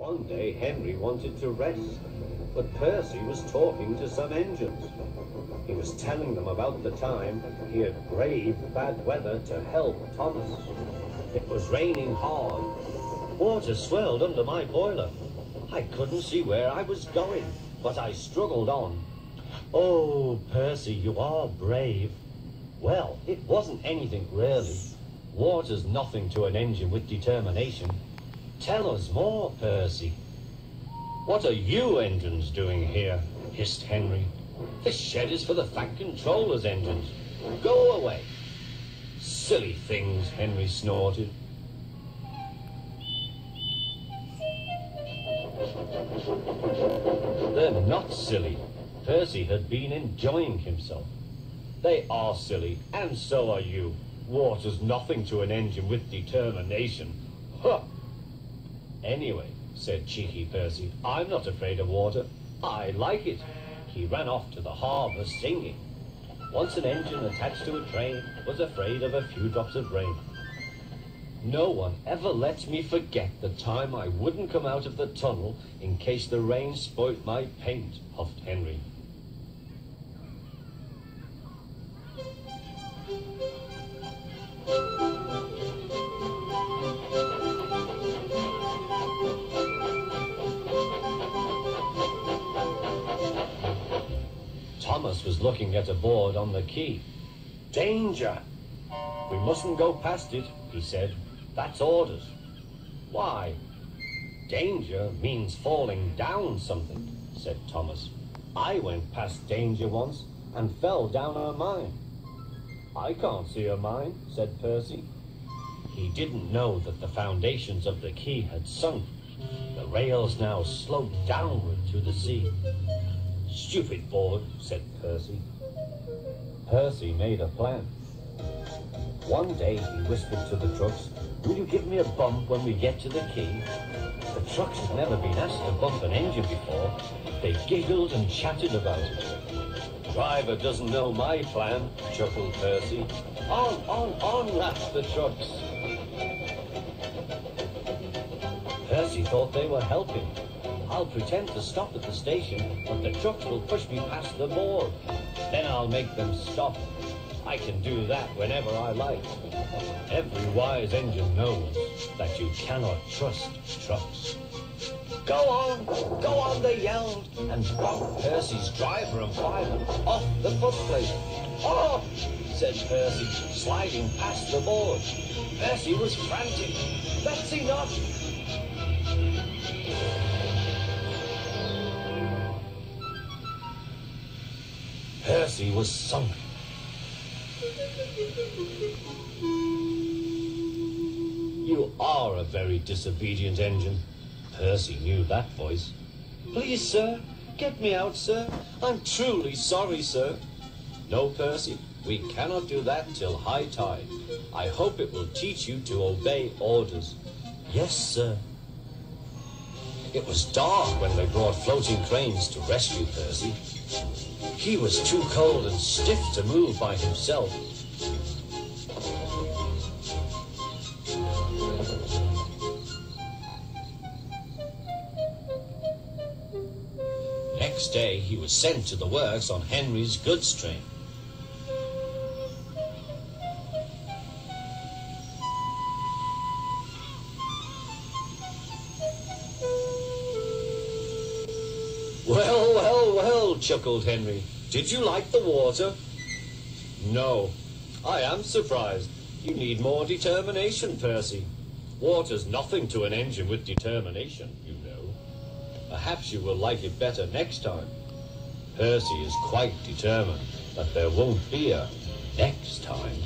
One day Henry wanted to rest, but Percy was talking to some engines. He was telling them about the time he had braved bad weather to help Thomas. It was raining hard. Water swirled under my boiler. I couldn't see where I was going, but I struggled on. Oh, Percy, you are brave. Well, it wasn't anything really. Water's nothing to an engine with determination. Tell us more, Percy. What are you engines doing here? hissed Henry. This shed is for the Fat Controller's engines. Go away. Silly things, Henry snorted. They're not silly. Percy had been enjoying himself. They are silly, and so are you. Water's nothing to an engine with determination. Huh! Anyway, said cheeky Percy, I'm not afraid of water. I like it. He ran off to the harbour singing. Once an engine attached to a train was afraid of a few drops of rain. No one ever lets me forget the time I wouldn't come out of the tunnel in case the rain spoilt my paint, puffed Henry. Thomas was looking at a board on the quay. Danger! We mustn't go past it, he said. That's orders. Why? Danger means falling down something, said Thomas. I went past danger once and fell down a mine. I can't see a mine, said Percy. He didn't know that the foundations of the quay had sunk. The rails now sloped downward to the sea. Stupid board, said Percy. Percy made a plan. One day he whispered to the trucks, Will you give me a bump when we get to the quay? The trucks had never been asked to bump an engine before. They giggled and chatted about it. Driver doesn't know my plan, chuckled Percy. On, on, on, laughed the trucks. Percy thought they were helping. I'll pretend to stop at the station, but the trucks will push me past the board. Then I'll make them stop. I can do that whenever I like. Every wise engine knows that you cannot trust trucks. Go on, go on, they yelled, and bumped Percy's driver and fireman off the footplate. Oh, said Percy, sliding past the board. Percy was frantic. That's enough. Percy was sunk. You are a very disobedient engine. Percy knew that voice. Please, sir, get me out, sir. I'm truly sorry, sir. No, Percy, we cannot do that till high tide. I hope it will teach you to obey orders. Yes, sir. It was dark when they brought floating cranes to rescue Percy. He was too cold and stiff to move by himself. Next day, he was sent to the works on Henry's goods train. Chuckled Henry. Did you like the water? No. I am surprised. You need more determination, Percy. Water's nothing to an engine with determination, you know. Perhaps you will like it better next time. Percy is quite determined that there won't be a next time.